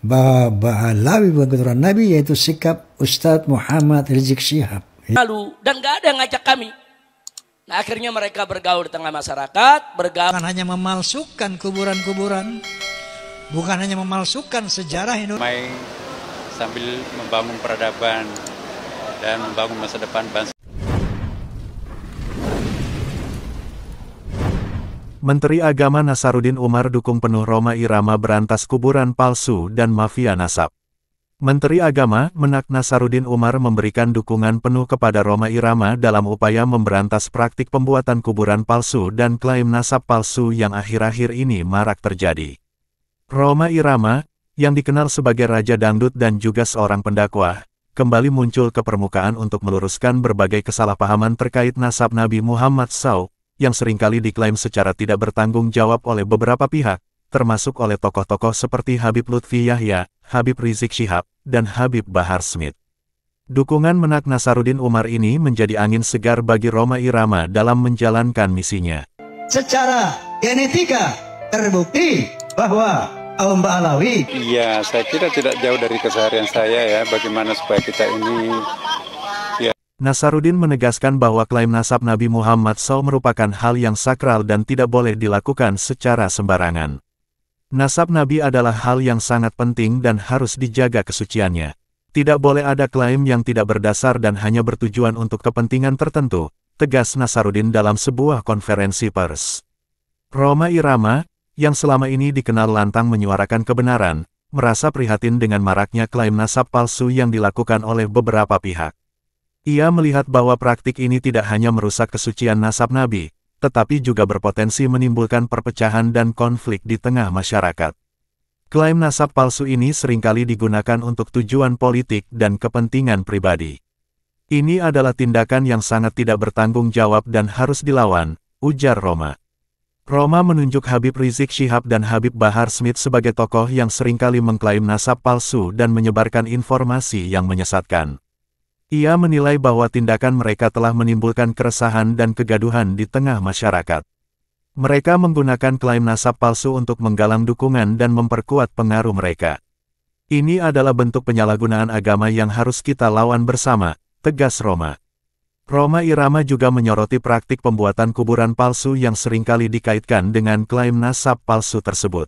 Ba'alawi keturunan Nabi yaitu sikap Ustadz Muhammad Rizik Syihab. Lalu dan gak ada yang ngajak kami. Nah, akhirnya mereka bergaul di tengah masyarakat, bergaul. Bukan hanya memalsukan kuburan-kuburan, bukan hanya memalsukan sejarah Indonesia. sambil membangun peradaban dan membangun masa depan bangsa. Menteri Agama Nasarudin Umar dukung penuh Roma Irama berantas kuburan palsu dan mafia nasab. Menteri Agama, Menak Nasarudin Umar memberikan dukungan penuh kepada Roma Irama dalam upaya memberantas praktik pembuatan kuburan palsu dan klaim nasab palsu yang akhir-akhir ini marak terjadi. Roma Irama, yang dikenal sebagai Raja Dangdut dan juga seorang pendakwah, kembali muncul ke permukaan untuk meluruskan berbagai kesalahpahaman terkait nasab Nabi Muhammad SAW, yang sering kali diklaim secara tidak bertanggung jawab oleh beberapa pihak, termasuk oleh tokoh-tokoh seperti Habib Lutfi Yahya, Habib Rizik Syihab, dan Habib Bahar Smith. Dukungan menak Nasarudin Umar ini menjadi angin segar bagi Roma Irama dalam menjalankan misinya. Secara genetika terbukti bahwa kaum Alawi. Iya, saya kira tidak jauh dari keseharian saya ya, bagaimana supaya kita ini Nasarudin menegaskan bahwa klaim nasab Nabi Muhammad SAW merupakan hal yang sakral dan tidak boleh dilakukan secara sembarangan. Nasab Nabi adalah hal yang sangat penting dan harus dijaga kesuciannya. Tidak boleh ada klaim yang tidak berdasar dan hanya bertujuan untuk kepentingan tertentu, tegas Nasarudin dalam sebuah konferensi pers. Roma Irama, yang selama ini dikenal lantang menyuarakan kebenaran, merasa prihatin dengan maraknya klaim nasab palsu yang dilakukan oleh beberapa pihak. Ia melihat bahwa praktik ini tidak hanya merusak kesucian nasab Nabi, tetapi juga berpotensi menimbulkan perpecahan dan konflik di tengah masyarakat. Klaim nasab palsu ini sering kali digunakan untuk tujuan politik dan kepentingan pribadi. Ini adalah tindakan yang sangat tidak bertanggung jawab dan harus dilawan, ujar Roma. Roma menunjuk Habib Rizik Syihab dan Habib Bahar Smith sebagai tokoh yang sering kali mengklaim nasab palsu dan menyebarkan informasi yang menyesatkan. Ia menilai bahwa tindakan mereka telah menimbulkan keresahan dan kegaduhan di tengah masyarakat. Mereka menggunakan klaim nasab palsu untuk menggalang dukungan dan memperkuat pengaruh mereka. Ini adalah bentuk penyalahgunaan agama yang harus kita lawan bersama, tegas Roma. Roma Irama juga menyoroti praktik pembuatan kuburan palsu yang sering kali dikaitkan dengan klaim nasab palsu tersebut.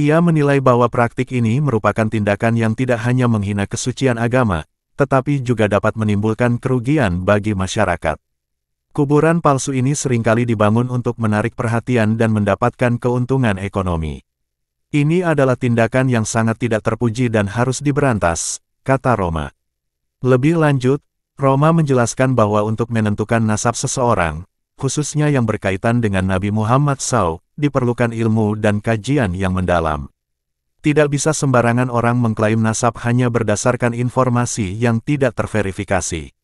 Ia menilai bahwa praktik ini merupakan tindakan yang tidak hanya menghina kesucian agama, tetapi juga dapat menimbulkan kerugian bagi masyarakat. Kuburan palsu ini sering kali dibangun untuk menarik perhatian dan mendapatkan keuntungan ekonomi. Ini adalah tindakan yang sangat tidak terpuji dan harus diberantas, kata Roma. Lebih lanjut, Roma menjelaskan bahwa untuk menentukan nasab seseorang, khususnya yang berkaitan dengan Nabi Muhammad SAW, diperlukan ilmu dan kajian yang mendalam. Tidak bisa sembarangan orang mengklaim nasab hanya berdasarkan informasi yang tidak terverifikasi.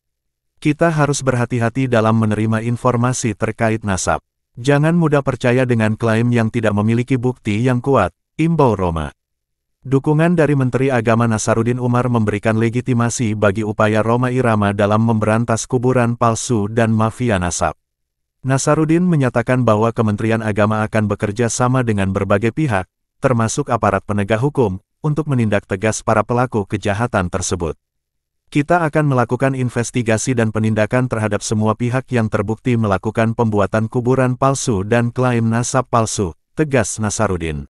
Kita harus berhati-hati dalam menerima informasi terkait nasab. Jangan mudah percaya dengan klaim yang tidak memiliki bukti yang kuat, imbau Roma. Dukungan dari Menteri Agama Nasarudin Umar memberikan legitimasi bagi upaya Roma Irama dalam memberantas kuburan palsu dan mafia nasab. Nasarudin menyatakan bahwa Kementerian Agama akan bekerja sama dengan berbagai pihak, termasuk aparat penegak hukum, untuk menindak tegas para pelaku kejahatan tersebut. Kita akan melakukan investigasi dan penindakan terhadap semua pihak yang terbukti melakukan pembuatan kuburan palsu dan klaim nasab palsu, tegas Nasarudin.